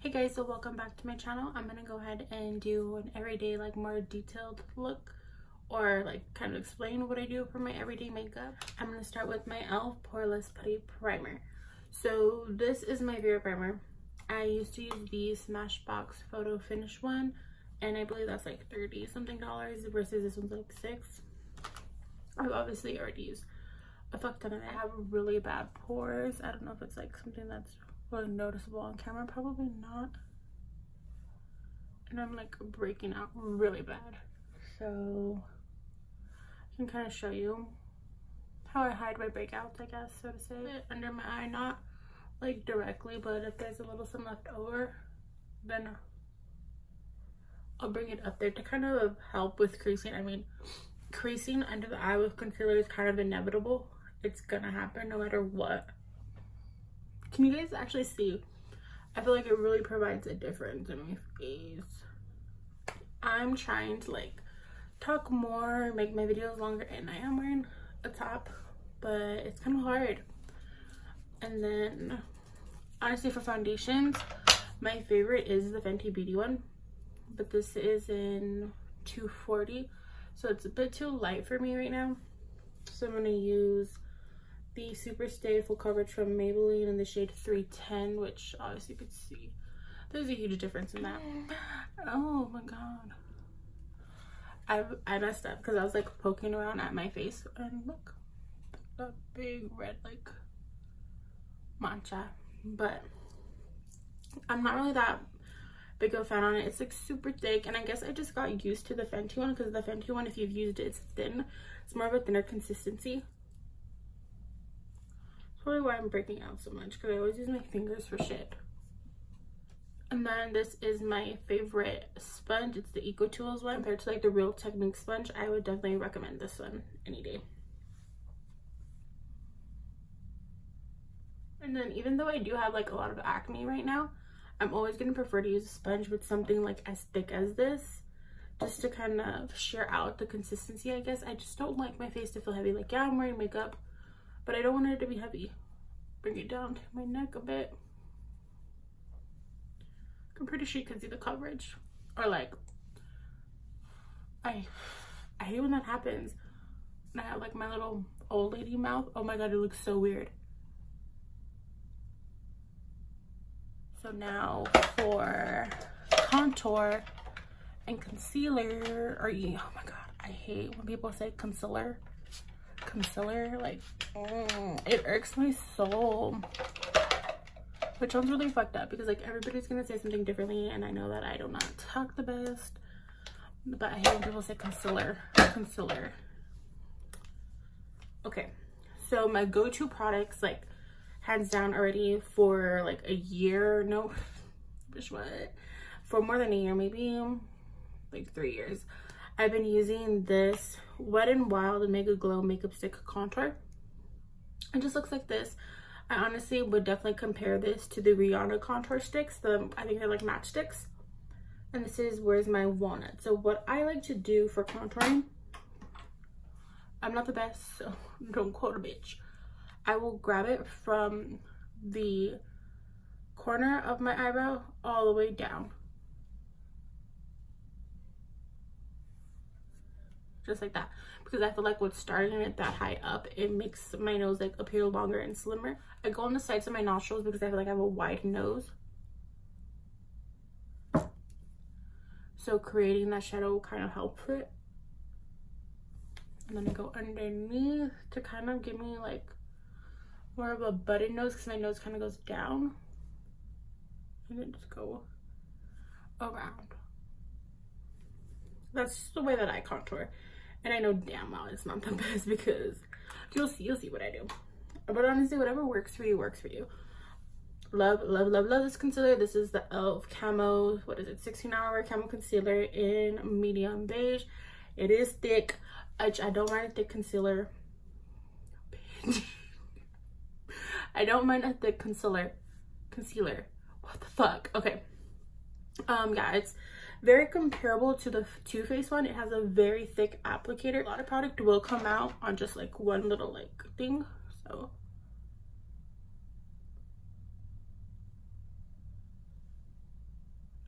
hey guys so welcome back to my channel. I'm gonna go ahead and do an everyday like more detailed look or like kind of explain what i do for my everyday makeup. I'm gonna start with my elf poreless putty primer. So this is my favorite primer. I used to use the smashbox photo finish one and i believe that's like 30 something dollars versus this one's like six. I've obviously already used a fuck ton of it. I have really bad pores. I don't know if it's like something that's really noticeable on camera probably not. And i'm like breaking out really bad. So i can kind of show you how i hide my breakouts i guess so to say. Under my eye not like directly but if there's a little some left over then i'll bring it up there to kind of help with creasing. I mean creasing under the eye with concealer is kind of inevitable. It's gonna happen no matter what can you guys actually see? I feel like it really provides a difference in my face. I'm trying to like talk more, make my videos longer, and I am wearing a top, but it's kind of hard. And then, honestly, for foundations, my favorite is the Fenty Beauty one, but this is in 240, so it's a bit too light for me right now. So I'm gonna use the Super Stay Full Coverage from Maybelline in the shade 310, which obviously you could see. There's a huge difference in that. Oh my god. I, I messed up because I was like poking around at my face and look, that big red like mancha. But I'm not really that big of a fan on it. It's like super thick and I guess I just got used to the Fenty one because the Fenty one, if you've used it, it's thin. It's more of a thinner consistency probably why I'm breaking out so much because I always use my fingers for shit. And then this is my favorite sponge. It's the EcoTools one. Compared to like the Real Technique sponge, I would definitely recommend this one any day. And then even though I do have like a lot of acne right now, I'm always going to prefer to use a sponge with something like as thick as this. Just to kind of share out the consistency, I guess. I just don't like my face to feel heavy. Like, yeah, I'm wearing makeup, but I don't want it to be heavy. Bring it down to my neck a bit. I'm pretty sure you can see the coverage. Or like, I, I hate when that happens. And I have like my little old lady mouth. Oh my God, it looks so weird. So now for contour and concealer, or you? oh my God, I hate when people say concealer concealer like mm, it irks my soul. Which sounds really fucked up because like everybody's gonna say something differently and i know that i do not talk the best but i hate when people say concealer concealer. Okay so my go-to products like hands down already for like a year no wish what? For more than a year maybe like three years i've been using this Wet n Wild Mega Glow Makeup Stick Contour. It just looks like this. I honestly would definitely compare this to the Rihanna contour sticks. The I think they're like matchsticks. And this is Where's My Walnut. So what I like to do for contouring, I'm not the best, so don't quote a bitch. I will grab it from the corner of my eyebrow all the way down. Just like that. Because I feel like with starting it that high up it makes my nose like appear longer and slimmer. I go on the sides of my nostrils because I feel like I have a wide nose. So creating that shadow kind of helps it. And then I go underneath to kind of give me like more of a button nose because my nose kind of goes down. And then just go around. That's the way that I contour and I know damn well it's not the best because you'll see, you'll see what I do. But honestly, whatever works for you, works for you. Love, love, love, love this concealer. This is the e.l.f. Camo, what is it, 16 hour camo concealer in medium beige. It is thick. I, I don't mind a thick concealer. I don't mind a thick concealer. Concealer. What the fuck? Okay. Um, yeah, it's very comparable to the Too Faced one. It has a very thick applicator. A lot of product will come out on just like one little like thing. So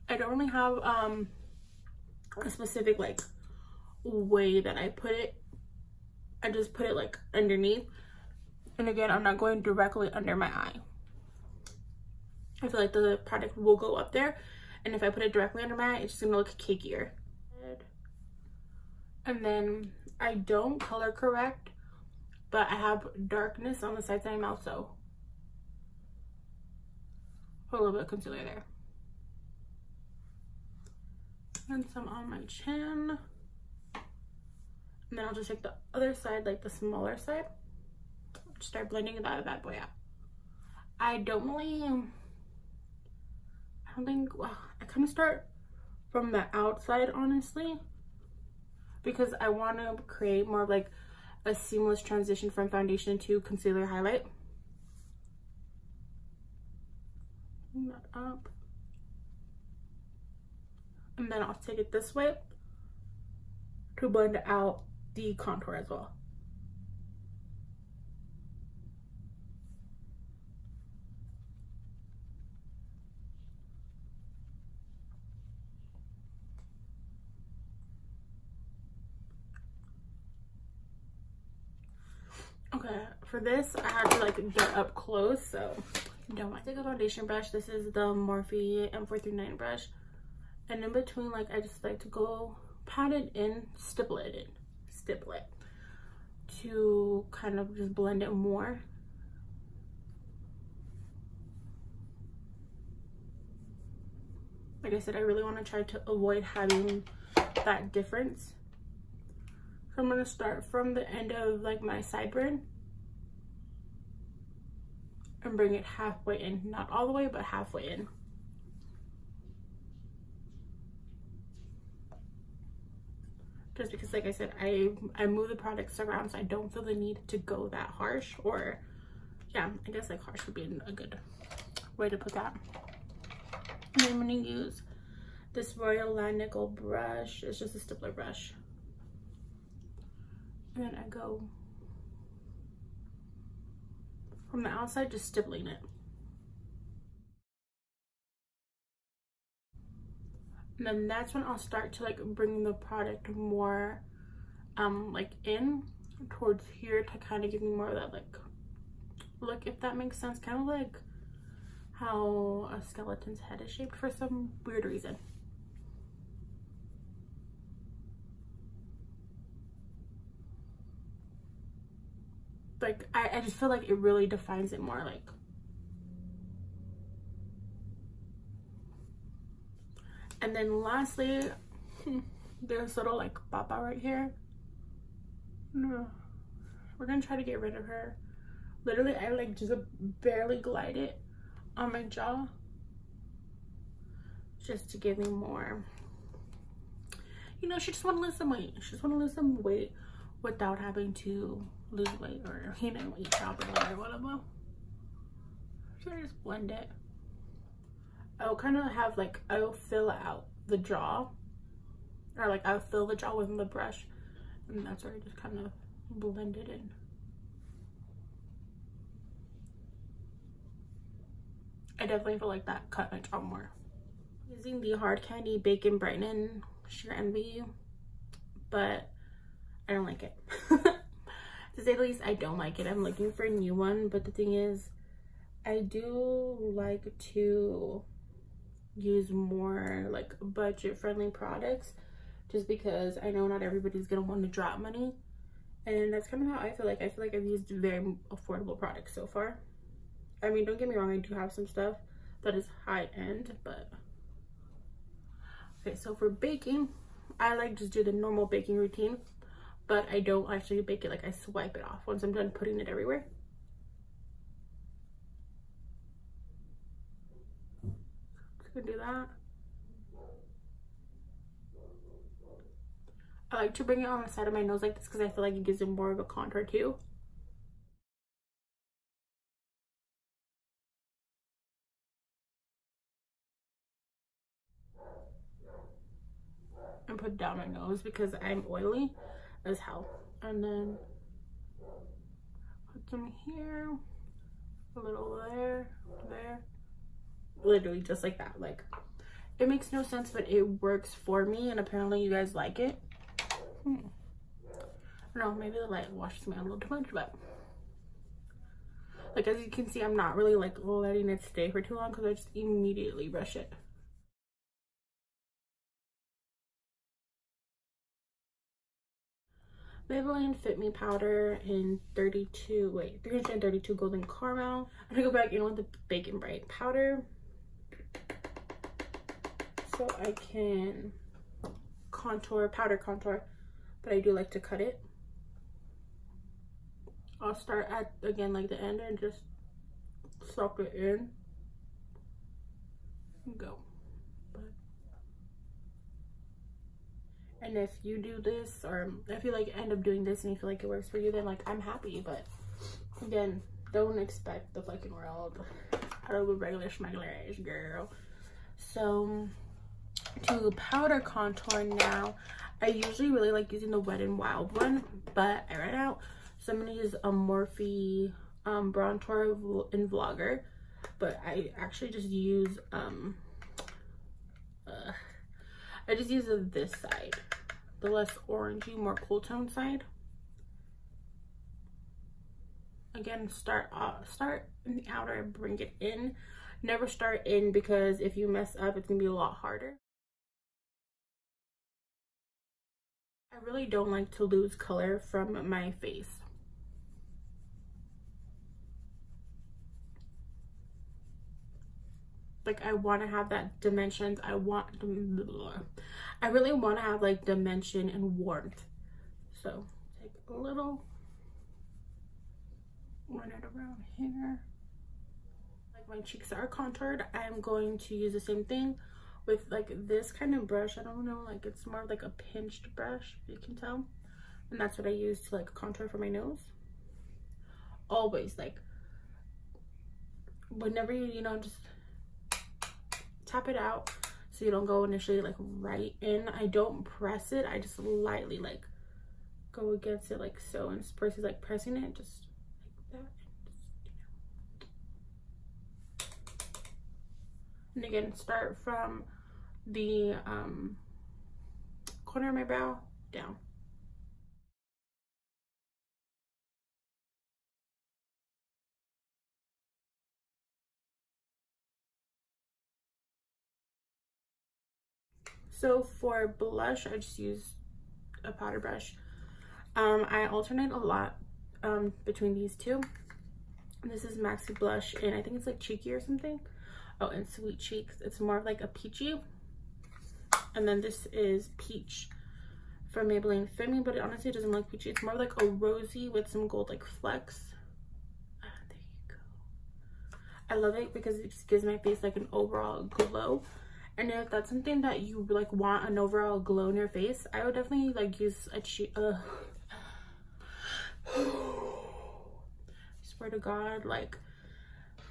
I don't really have um a specific like way that I put it. I just put it like underneath. And again, I'm not going directly under my eye. I feel like the product will go up there. And if I put it directly under my eye, it's just gonna look cakier. And then I don't color correct, but I have darkness on the sides of my mouth, so put a little bit of concealer there. And some on my chin. And then I'll just take the other side, like the smaller side. Start blending that bad boy out. I don't really, I think, well, I kind of start from the outside, honestly. Because I want to create more of like a seamless transition from foundation to concealer highlight. That up. And then I'll take it this way to blend out the contour as well. Okay, for this, I had to like get up close, so don't mind. Take a foundation brush. This is the Morphe M439 brush. And in between, like, I just like to go pat it in, stipple it in stipple it to kind of just blend it more. Like I said, I really want to try to avoid having that difference. I'm to start from the end of like my sideburn and bring it halfway in. Not all the way, but halfway in. just because like I said, I, I move the products around so I don't feel the need to go that harsh or yeah, I guess like harsh would be a good way to put that. And I'm gonna use this Royal Langnickel brush. It's just a stippler brush. And then I go from the outside, just stippling it. and then that's when I'll start to like bring the product more um like in towards here to kind of give me more of that like look if that makes sense kind of like how a skeleton's head is shaped for some weird reason like I, I just feel like it really defines it more like And then lastly, there's little like papa right here. No, we're gonna try to get rid of her. Literally, I like just barely glide it on my jaw just to give me more. You know, she just want to lose some weight. She just want to lose some weight without having to lose weight or, you know, eat properly or whatever. So I just blend it. I'll kind of have like, I'll fill out the jaw or like I'll fill the jaw with the brush and that's where I just kind of blend it in. I definitely feel like that cut my jaw more. Using the Hard Candy Bacon Brightening Sheer Envy, but I don't like it. to say the least, I don't like it. I'm looking for a new one, but the thing is, I do like to use more like budget friendly products just because I know not everybody's gonna want to drop money. And that's kind of how I feel like. I feel like I've used very affordable products so far. I mean don't get me wrong I do have some stuff that is high end but okay so for baking I like just do the normal baking routine but I don't actually bake it like I swipe it off once I'm done putting it everywhere Could do that. I like to bring it on the side of my nose like this because I feel like it gives it more of a contour too. And put down my nose because I'm oily as hell. And then put some here, a little there, there literally just like that like it makes no sense, but it works for me. And apparently you guys like it. Hmm. I don't know, maybe the light washes me out a little too much, but like as you can see, I'm not really like letting it stay for too long because I just immediately brush it. Maybelline Fit Me powder in 32, wait, 332 Golden Caramel. I'm gonna go back in with the Bacon Bright powder. So I can contour, powder contour, but I do like to cut it. I'll start at, again, like the end and just suck it in. Go. And if you do this or if you like end up doing this and you feel like it works for you then like i'm happy. But again don't expect the fucking world. Out of a regular smuggler schmegular girl. So to powder contour now i usually really like using the wet and wild one but i ran out. So i'm gonna use a morphe um bronzer in vlogger. But i actually just use um I just use this side, the less orangey, more cool tone side. Again, start off, start in the outer and bring it in. Never start in because if you mess up, it's gonna be a lot harder. I really don't like to lose color from my face. Like I want to have that dimensions. I want, I really want to have like dimension and warmth. So take a little, run it around here. Like my cheeks are contoured, I'm going to use the same thing with like this kind of brush. I don't know, like it's more like a pinched brush, if you can tell. And that's what I use to like contour for my nose. Always like, whenever you, you know, just tap it out so you don't go initially like right in. I don't press it. I just lightly like go against it like so and versus like pressing it just like that. And again, start from the um, corner of my brow down. So for blush, I just use a powder brush. Um, I alternate a lot um, between these two. This is Maxi Blush, and I think it's like Cheeky or something. Oh, and Sweet Cheeks. It's more of like a peachy. And then this is Peach from Maybelline Me, but it honestly doesn't look peachy. It's more like a rosy with some gold like flecks. Ah, there you go. I love it because it just gives my face like an overall glow and if that's something that you like want an overall glow in your face i would definitely like use a cheek uh swear to god like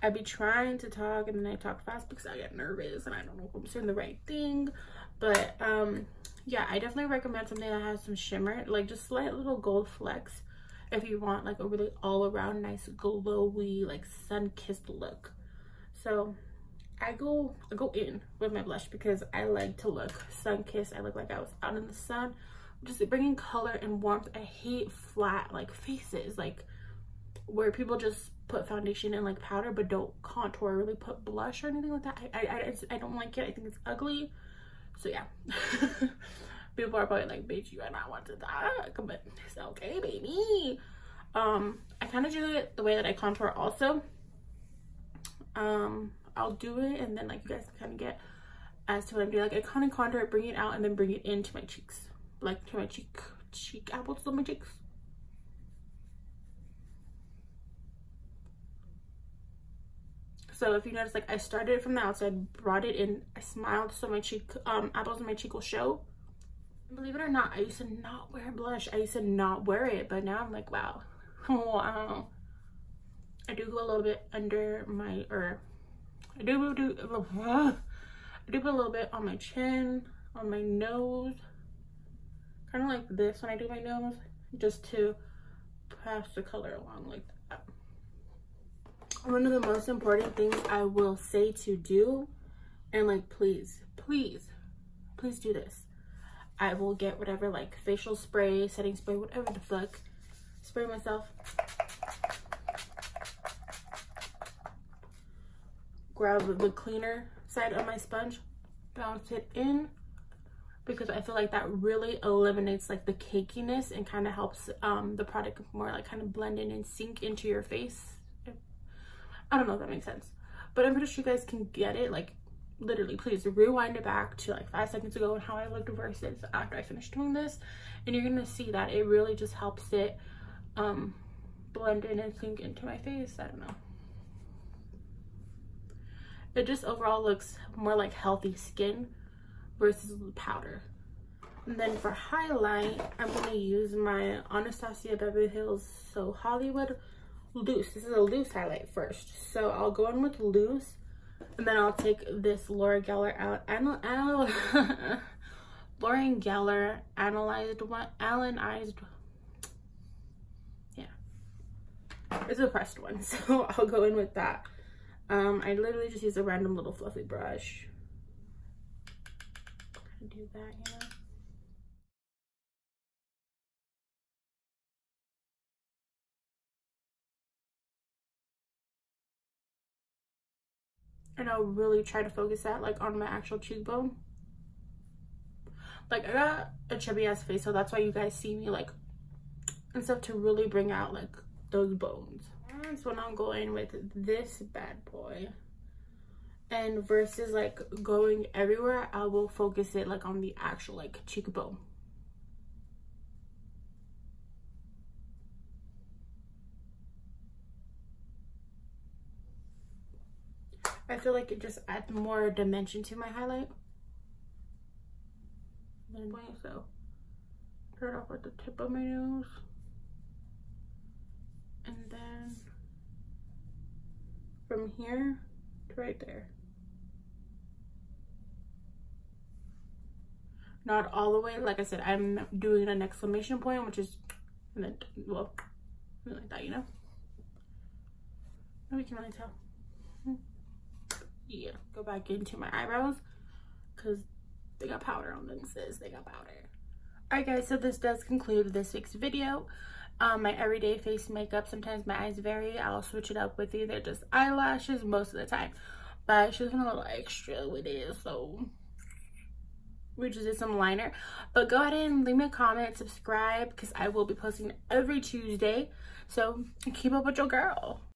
i'd be trying to talk and then i talk fast because i get nervous and i don't know if i'm saying the right thing. But um yeah i definitely recommend something that has some shimmer like just slight little gold flecks if you want like a really all around nice glowy like sun-kissed look. So I go I go in with my blush because I like to look sun-kissed. I look like I was out in the sun. Just bringing color and warmth. I hate flat like faces like where people just put foundation and like powder but don't contour really put blush or anything like that. I I, I, I don't like it. I think it's ugly. So yeah. people are probably like, bitch, you are not want to talk, but it's okay, baby. Um, I kind of do it the way that I contour also. Um, I'll do it and then like you guys can kind of get as to what I'm doing. Like I kind of contour it, bring it out and then bring it into my cheeks. Like to my cheek, cheek apples on my cheeks. So if you notice, like I started from the outside, brought it in, I smiled so my cheek, um, apples on my cheek will show. Believe it or not, I used to not wear blush. I used to not wear it, but now I'm like, wow, wow. I do go a little bit under my, or I do do I do put a little bit on my chin, on my nose, kind of like this when I do my nose, just to pass the color along like that. One of the most important things I will say to do, and like please, please, please do this. I will get whatever like facial spray, setting spray, whatever the fuck. Spray myself. Grab the cleaner side of my sponge, bounce it in because I feel like that really eliminates like the cakiness and kind of helps um, the product more like kind of blend in and sink into your face. I don't know if that makes sense, but I'm pretty sure you guys can get it like literally please rewind it back to like five seconds ago and how I looked versus after I finished doing this and you're gonna see that it really just helps it um blend in and sink into my face I don't know it just overall looks more like healthy skin versus powder. And then for highlight I'm gonna use my Anastasia Beverly Hills So Hollywood loose. This is a loose highlight first. So I'll go in with loose and then I'll take this Laura Geller out, anal, anal, Lauren Geller analyzed one, analyzed, yeah, it's a pressed one, so I'll go in with that. Um, I literally just use a random little fluffy brush. Do that, you know. and I'll really try to focus that like on my actual cheekbone. Like I got a chubby ass face, so that's why you guys see me like and stuff to really bring out like those bones. When I'll go in with this bad boy. And versus like going everywhere, I will focus it like on the actual like cheekbone. I feel like it just adds more dimension to my highlight. Then so start off with the tip of my nose. And then from here to right there. Not all the way, like I said, I'm doing an exclamation point, which is, and then, well, like that, you know? Nobody can really tell yeah go back into my eyebrows because they got powder on them sis they got powder all right guys so this does conclude this week's video um my everyday face makeup sometimes my eyes vary. I'll switch it up with either just eyelashes most of the time. But just went a little extra with it so we just did some liner. But go ahead and leave me a comment subscribe because i will be posting every tuesday. So keep up with your girl